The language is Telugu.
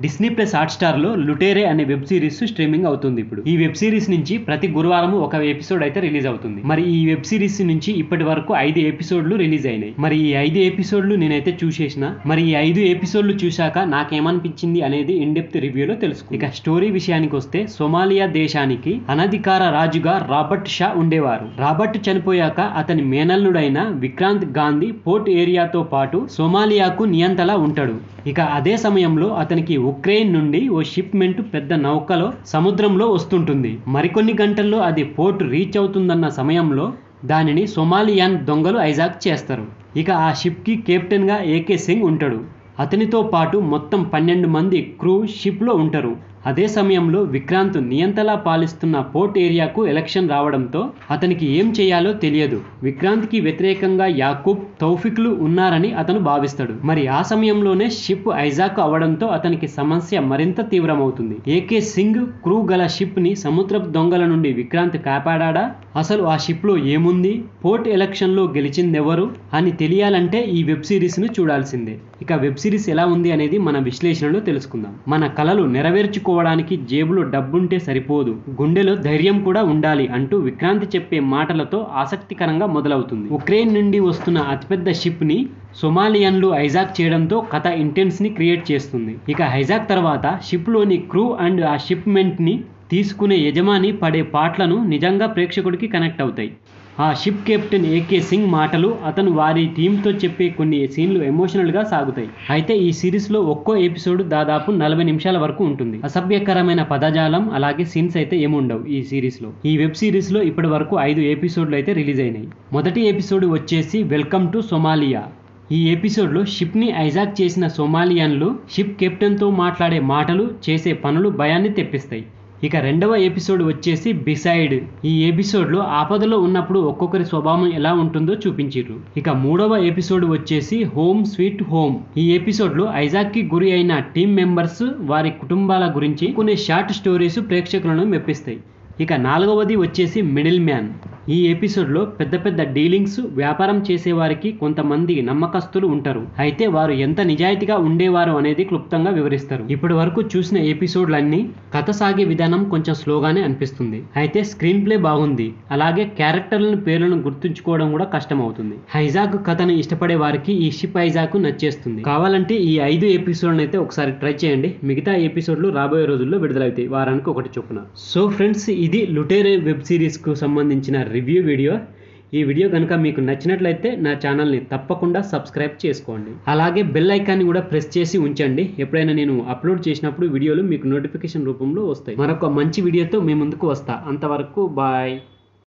డిస్నీ ప్లస్ హాట్స్టార్లో లుటేరే అనే వెబ్ సిరీస్ స్ట్రీమింగ్ అవుతుంది ఇప్పుడు. ఈ వెబ్ సిరీస్ నుంచి ప్రతి గురువారం ఒక ఎపిసోడ్ అయితే రిలీజ్ అవుతుంది. మరి ఈ వెబ్ సిరీస్ నుంచి ఇప్పటి వరకు ఐదు ఎపిసోడ్లు రిలీజ్ అయినాయి. మరి ఈ ఐదు ఎపిసోడ్లు నేనైతే చూసేసిన. మరి ఈ ఐదు ఎపిసోడ్లు చూశాక నాకేమనిపించింది అనేది ఇన్డెప్త్ రివ్యూలో తెలుసుకు ఇక స్టోరీ విషయానికి వస్తే సోమాలియా దేశానికి అనధికార రాజుగా రాబర్ట్ షా ఉండేవారు. రాబర్ట్ చనిపోయాక అతని మేనల్లుడైన విక్రాంత్ గాంధీ పోర్ట్ ఏరియాతో పాటు సోమాలియాకు నియంతలా ఉంటాడు. ఇక అదే సమయంలో అతనికి ఉక్రెయిన్ నుండి ఓ షిప్మెంట్ పెద్ద నౌకలో సముద్రంలో వస్తుంటుంది. మరికొన్ని గంటల్లో అది పోర్ట్ రీచ్ అవుతుందన్న సమయంలో దానిని సొమాలియాన్ దొంగలు ఐజాక్ చేస్తారు. ఇక ఆ షిప్కి కెప్టెన్గా ఏకే సింగ్ ఉంటాడు. అతనితో పాటు మొత్తం పన్నెండు మంది క్రూ షిప్లో ఉంటారు. అదే సమయంలో విక్రాంత్ నియంతలా పాలిస్తున్న పోర్ట్ ఏరియాకు ఎలక్షన్ రావడంతో అతనికి ఏం చేయాలో తెలియదు. విక్రాంత్కి వ్యతిరేకంగా యాకూబ్ తౌఫిక్లు ఉన్నారని అతను భావిస్తాడు. మరి ఆ సమయంలోనే షిప్ ఐజాక్ అవడంతో అతనికి సమస్య మరింత తీవ్రమవుతుంది. ఏకే సింగ్ క్రూ గల షిప్ని సముద్రపు దొంగల నుండి విక్రాంత్ కాపాడా అసలు ఆ షిప్లో ఏముంది? పోర్ట్ ఎలక్షన్లో గెలిచిందెవరు? అని తెలియాలంటే ఈ వెబ్ సిరీస్ను చూడాల్సిందే. ఇక వెబ్ సిరీస్ ఎలా ఉంది అనేది మన విశ్లేషణలో తెలుసుకుందాం. మన కళలు నెరవేర్చుకో చేసుకోవడానికి జేబులో డబ్బుంటే సరిపోదు గుండెలో ధైర్యం కూడా ఉండాలి అంటూ విక్రాంతి చెప్పే మాటలతో ఆసక్తికరంగా మొదలవుతుంది. ఉక్రెయిన్ నుండి వస్తున్న అతిపెద్ద షిప్ని సొమాలియన్లు హైజాక్ చేయడంతో కథ ఇంటెన్స్ని క్రియేట్ చేస్తుంది. ఇక హైజాక్ తర్వాత షిప్లోని క్రూ అండ్ ఆ షిప్మెంట్ని తీసుకునే యజమాని పడే పాటలను నిజంగా ప్రేక్షకుడికి కనెక్ట్ అవుతాయి. ఆ షిప్ కెప్టెన్ ఏకే సింగ్ మాటలు అతను వారి టీంతో చెప్పే కొన్ని సీన్లు ఎమోషనల్గా సాగుతాయి. అయితే ఈ సిరీస్లో ఒక్కో ఎపిసోడ్ దాదాపు నలభై నిమిషాల వరకు ఉంటుంది. అసభ్యకరమైన పదజాలం అలాగే సీన్స్ అయితే ఏముండవు ఈ సిరీస్లో. ఈ వెబ్ సిరీస్లో ఇప్పటి వరకు ఐదు ఎపిసోడ్లు అయితే రిలీజ్ అయినాయి. మొదటి ఎపిసోడ్ వచ్చేసి వెల్కమ్ టు సొమాలియా. ఈ ఎపిసోడ్లో షిప్ని ఐజాక్ చేసిన సొమాలియన్లు షిప్ కెప్టెన్తో మాట్లాడే మాటలు చేసే పనులు భయాన్ని తెప్పిస్తాయి. ఇక రెండవ ఎపిసోడ్ వచ్చేసి బిసైడ్. ఈ ఎపిసోడ్లో ఆపదలో ఉన్నప్పుడు ఒక్కొక్కరి స్వభావం ఎలా ఉంటుందో చూపించారు ఇక మూడవ ఎపిసోడ్ వచ్చేసి హోమ్ స్వీట్ హోమ్. ఈ ఎపిసోడ్లో ఐజాక్కి గురి అయిన టీం మెంబర్స్ వారి కుటుంబాల గురించి కొన్ని షార్ట్ స్టోరీస్ ప్రేక్షకులను మెప్పిస్తాయి. ఇక నాలుగవది వచ్చేసి మిడిల్ మ్యాన్. ఈ ఎపిసోడ్లో పెద్ద పెద్ద డీలింగ్స్ వ్యాపారం చేసేవారికి కొంతమంది నమ్మకస్తులు ఉంటారు. అయితే వారు ఎంత నిజాయితీగా ఉండేవారు అనేది క్లుప్తంగా వివరిస్తారు. ఇప్పటి వరకు చూసిన ఎపిసోడ్లన్నీ కథ సాగే విధానం కొంచెం స్లోగానే అనిపిస్తుంది. అయితే స్క్రీన్ ప్లే బాగుంది. అలాగే క్యారెక్టర్లను పేర్లను గుర్తుంచుకోవడం కూడా కష్టం అవుతుంది హైజాక్ కథను ఇష్టపడే వారికి ఈ షిప్ హైజాక్ నచ్చేస్తుంది. కావాలంటే ఈ ఐదు ఎపిసోడ్ని అయితే ఒకసారి ట్రై చేయండి. మిగతా ఎపిసోడ్లు రాబోయే రోజుల్లో విడుదలవుతాయి. వారానికి ఒకటి చొప్పున. సో ఫ్రెండ్స్ ఇది లుటేరే వెబ్ సిరీస్కు సంబంధించిన రివ్యూ వీడియో ఈ వీడియో కనుక మీకు నచ్చినట్లయితే నా ఛానల్ని తప్పకుండా సబ్స్క్రైబ్ చేసుకోండి. అలాగే బెల్ ఐకాన్ని కూడా ప్రెస్ చేసి ఉంచండి. ఎప్పుడైనా నేను అప్లోడ్ చేసినప్పుడు వీడియోలు మీకు నోటిఫికేషన్ రూపంలో వస్తాయి. మరొక మంచి వీడియోతో మీ ముందుకు వస్తా. అంతవరకు బాయ్